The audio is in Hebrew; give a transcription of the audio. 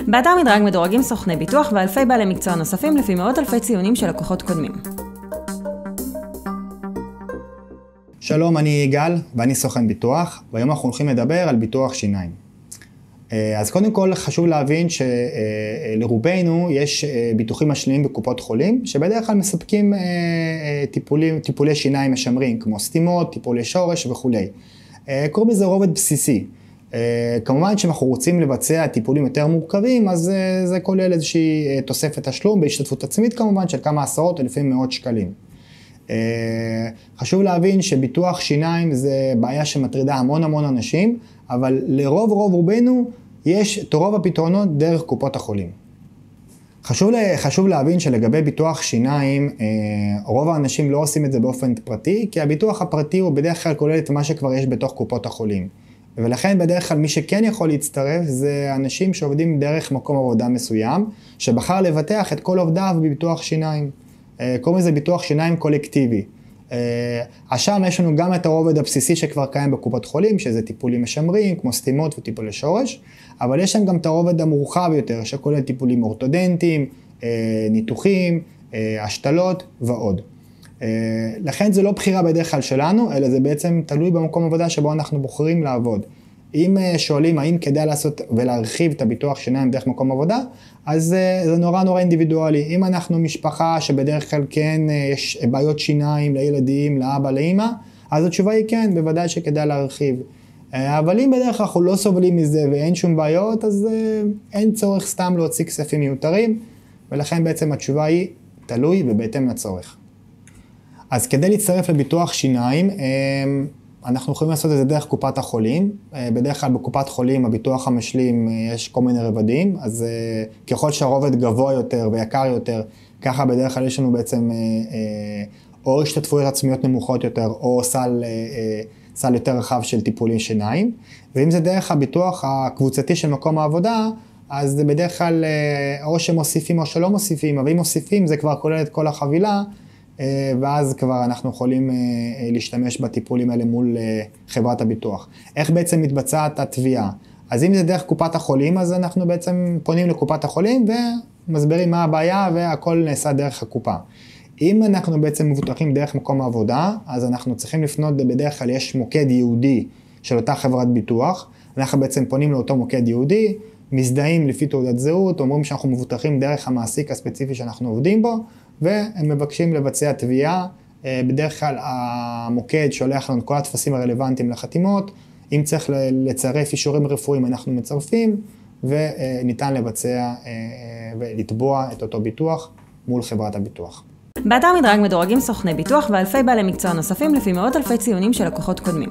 באתר מדרג מדורגים סוכני ביטוח ואלפי בעלי מקצוע נוספים לפי מאות אלפי ציונים של לקוחות קודמים. שלום, אני יגאל ואני סוכן ביטוח, והיום אנחנו הולכים לדבר על ביטוח שיניים. אה, אז קודם כל חשוב להבין שלרובנו יש אה, ביטוחים משלימים בקופות חולים, שבדרך כלל מספקים אה, טיפולים, טיפולי שיניים משמרים, כמו סתימות, טיפולי שורש וכולי. קוראים לזה רובד בסיסי. כמובן שאם אנחנו רוצים לבצע טיפולים יותר מורכבים, אז זה כולל איזושהי תוספת תשלום בהשתתפות עצמית כמובן של כמה עשרות או מאות שקלים. חשוב להבין שביטוח שיניים זה בעיה שמטרידה המון המון אנשים, אבל לרוב רוב רובנו יש את רוב הפתרונות דרך קופות החולים. חשוב, חשוב להבין שלגבי ביטוח שיניים, אה, רוב האנשים לא עושים את זה באופן פרטי, כי הביטוח הפרטי הוא בדרך כלל כולל את מה שכבר יש בתוך קופות החולים. ולכן בדרך כלל מי שכן יכול להצטרף זה אנשים שעובדים דרך מקום עבודה מסוים, שבחר לבטח את כל עובדיו בביטוח שיניים. אה, קוראים לזה ביטוח שיניים קולקטיבי. אז שם יש לנו גם את הרובד הבסיסי שכבר קיים בקופות חולים, שזה טיפולים משמרים, כמו סתימות וטיפולי שורש, אבל יש שם גם את הרובד המורחב יותר, שכולל טיפולים אורתודנטיים, אה, ניתוחים, אה, השתלות ועוד. אה, לכן זה לא בחירה בדרך כלל שלנו, אלא זה בעצם תלוי במקום עבודה שבו אנחנו בוחרים לעבוד. אם אה, שואלים האם כדאי לעשות ולהרחיב את הביטוח שיניים דרך מקום עבודה, אז אה, זה נורא נורא אינדיבידואלי. אם אנחנו משפחה שבדרך כלל כן יש בעיות שיניים לילדים, לאבא, לאימא, אז התשובה היא כן, בוודאי שכדאי להרחיב. אבל אם בדרך כלל אנחנו לא סובלים מזה ואין שום בעיות, אז אין צורך סתם להוציא כספים מיותרים, ולכן בעצם התשובה היא תלוי ובהתאם לצורך. אז כדי להצטרף לביטוח שיניים, אנחנו יכולים לעשות את זה דרך קופת החולים. אה, בדרך כלל בקופת חולים הביטוח המשלים אה, יש כל מיני רבדים, אז אה, ככל שהרובד גבוה יותר ויקר יותר, ככה בדרך כלל יש לנו בעצם או השתתפויות עצמיות נמוכות יותר, או סל, סל יותר רחב של טיפולים שיניים. ואם זה דרך הביטוח הקבוצתי של מקום העבודה, אז זה בדרך כלל או שמוסיפים או שלא מוסיפים, אבל אם מוסיפים זה כבר כולל את כל החבילה. אה, ואז כבר אנחנו יכולים אה, אה, להשתמש בטיפולים האלה מול חברת הביטוח. איך בעצם מתבצעת התביעה? אז אם זה דרך קופת החולים, אז אנחנו בעצם פונים לקופת החולים ומסבירים מה הבעיה והכל נעשה דרך הקופה. אם אנחנו בעצם מבוטחים דרך מקום העבודה, אז אנחנו צריכים לפנות, בדרך כלל יש מוקד ייעודי של אותה חברת ביטוח, אנחנו בעצם פונים לאותו מוקד ייעודי, מזדהים לפי תעודת זהות, אומרים שאנחנו מבוטחים דרך המעסיק הספציפי שאנחנו עובדים בו, והם מבקשים לבצע תביעה. אה, בדרך כלל המוקד שולח לנו את כל הטפסים הרלוונטיים לחתימות, אם צריך לצרף אישורים רפואיים אנחנו מצרפים, וניתן לבצע אה, אה, ולתבוע את אותו ביטוח מול חברת הביטוח. באתר מדרג מדורגים סוכני ביטוח ואלפי בעלי מקצוע נוספים לפי מאות אלפי ציונים של לקוחות קודמים.